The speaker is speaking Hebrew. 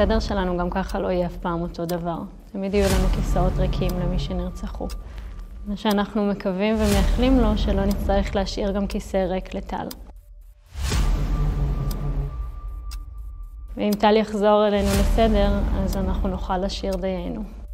הסדר שלנו גם ככה לא יהיה אף פעם אותו דבר. תמיד יהיו לנו כיסאות ריקים למי שנרצחו. מה שאנחנו מקווים ומייחלים לו, שלא נצטרך להשאיר גם כיסא ריק לטל. ואם טל יחזור אלינו לסדר, אז אנחנו נוכל לשיר דיינו.